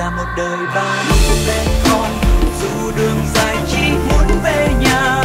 cả một đời ba đứa bé con dù đường dài chỉ muốn về nhà.